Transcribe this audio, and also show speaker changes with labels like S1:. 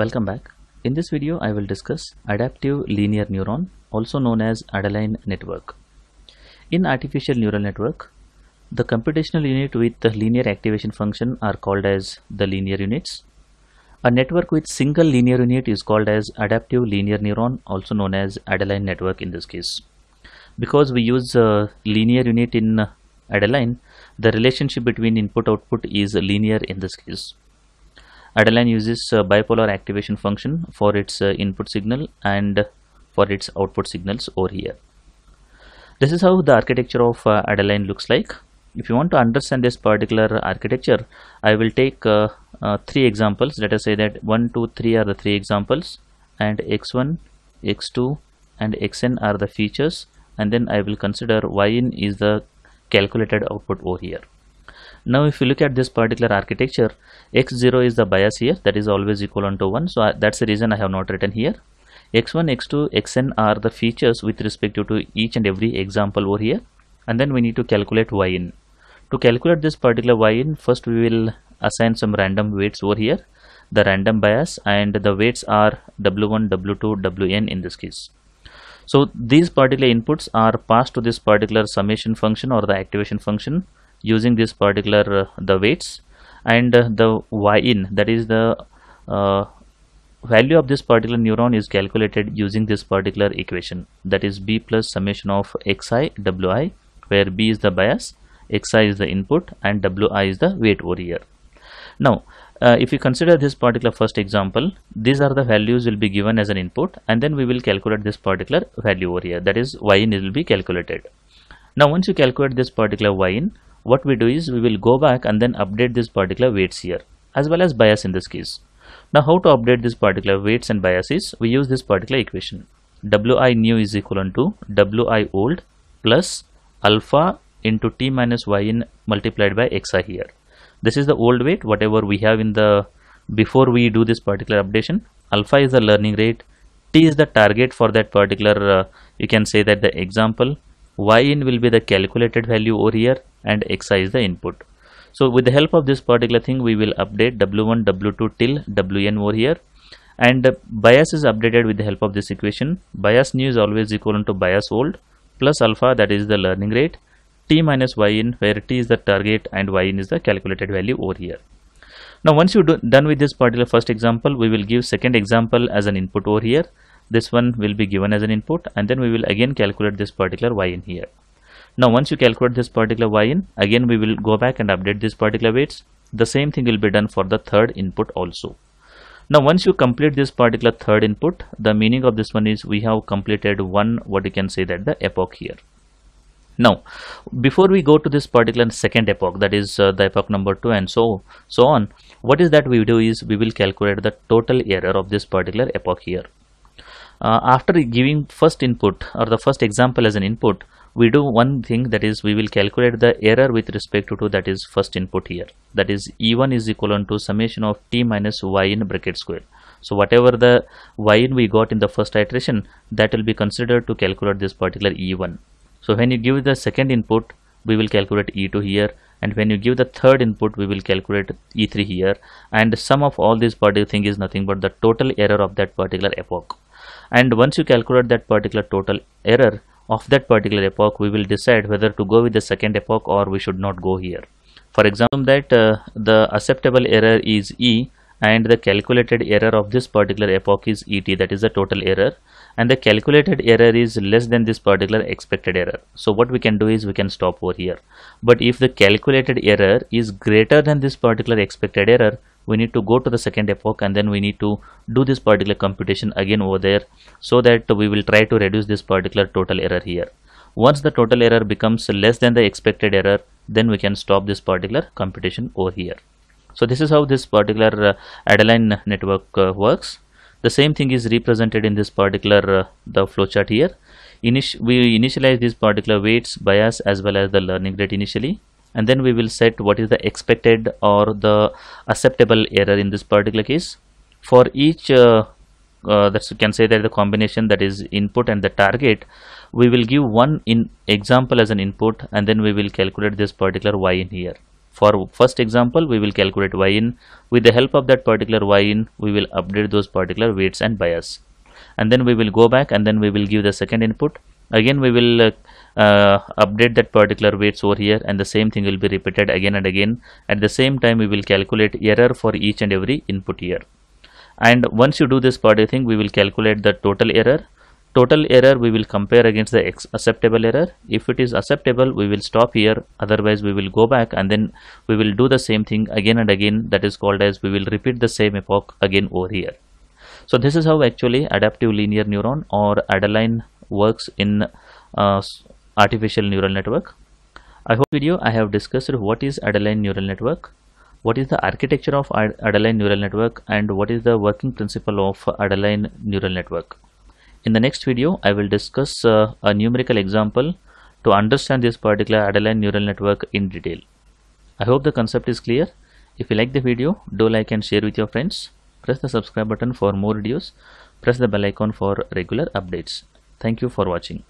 S1: Welcome back. In this video I will discuss adaptive linear neuron also known as Adaline network. In artificial neural network the computational unit with the linear activation function are called as the linear units. A network with single linear unit is called as adaptive linear neuron also known as Adaline network in this case. Because we use a linear unit in Adaline the relationship between input output is linear in this case. Adaline uses uh, bipolar activation function for its uh, input signal and for its output signals over here. This is how the architecture of uh, Adaline looks like. If you want to understand this particular architecture, I will take three examples. Let us say that 1, 2, 3 are the three examples and x1, x2 and xn are the features and then I will consider yn is the calculated output over here. Now if you look at this particular architecture, x0 is the bias here that is always equal to 1 so I, that's the reason I have not written here. x1, x2, xn are the features with respect to each and every example over here and then we need to calculate yn. To calculate this particular yn first we will assign some random weights over here the random bias and the weights are w1, w2, wn in this case. So these particular inputs are passed to this particular summation function or the activation function using this particular uh, the weights and uh, the y-in that is the uh, value of this particular neuron is calculated using this particular equation. That is b plus summation of xi wi where b is the bias xi is the input and wi is the weight over here. Now uh, if you consider this particular first example these are the values will be given as an input and then we will calculate this particular value over here. That is y-in will be calculated. Now once you calculate this particular y-in what we do is we will go back and then update this particular weights here as well as bias in this case. Now how to update this particular weights and biases? We use this particular equation. Wi new is equal to wi old plus alpha into t minus yn multiplied by xi here. This is the old weight whatever we have in the before we do this particular updation. Alpha is the learning rate. T is the target for that particular uh, you can say that the example yn will be the calculated value over here and xi is the input. So with the help of this particular thing we will update w1 w2 till wn over here. And uh, bias is updated with the help of this equation. Bias new is always equal to bias old plus alpha that is the learning rate. T minus yn where t is the target and yn is the calculated value over here. Now once you do done with this particular first example we will give second example as an input over here this one will be given as an input and then we will again calculate this particular y in here. Now once you calculate this particular y in again we will go back and update this particular weights. The same thing will be done for the third input also. Now once you complete this particular third input the meaning of this one is we have completed one what you can say that the epoch here. Now before we go to this particular second epoch that is uh, the epoch number two and so so on what is that we do is we will calculate the total error of this particular epoch here uh, after giving first input or the first example as an input we do one thing that is we will calculate the error with respect to, that is first input here. That is e1 is equal to summation of t minus y in bracket square. So whatever the y in we got in the first iteration that will be considered to calculate this particular e1 so when you give the second input we will calculate e2 here. And when you give the third input we will calculate e3 here. And sum of all this particular thing is nothing but the total error of that particular epoch and once you calculate that particular total error of that particular epoch we will decide whether to go with the second epoch or we should not go here. For example that uh, the acceptable error is e and the calculated error of this particular epoch is et that is the total error. And the calculated error is less than this particular expected error. So what we can do is we can stop over here. But if the calculated error is greater than this particular expected error we need to go to the second epoch and then we need to do this particular computation again over there so that we will try to reduce this particular total error here. Once the total error becomes less than the expected error then we can stop this particular computation over here. So this is how this particular uh, Adaline network uh, works. The same thing is represented in this particular uh, the flowchart here. Init we initialize these particular weights bias as well as the learning rate initially and then we will set what is the expected or the acceptable error in this particular case. For each uh, uh, that you can say that the combination that is input and the target we will give one in example as an input and then we will calculate this particular y in here. For first example we will calculate y in. With the help of that particular y in we will update those particular weights and bias. And then we will go back and then we will give the second input. Again we will uh, uh, update that particular weights over here and the same thing will be repeated again and again. At the same time we will calculate error for each and every input here. And once you do this particular thing we will calculate the total error. Total error we will compare against the acceptable error. If it is acceptable we will stop here. Otherwise we will go back and then we will do the same thing again and again. That is called as we will repeat the same epoch again over here. So this is how actually adaptive linear neuron or Adaline works in uh, artificial neural network. I hope video I have discussed what is Adaline neural network, what is the architecture of Adaline neural network and what is the working principle of Adaline neural network. In the next video I will discuss uh, a numerical example to understand this particular Adaline neural network in detail. I hope the concept is clear. If you like the video, do like and share with your friends. Press the subscribe button for more videos. Press the bell icon for regular updates. Thank you for watching.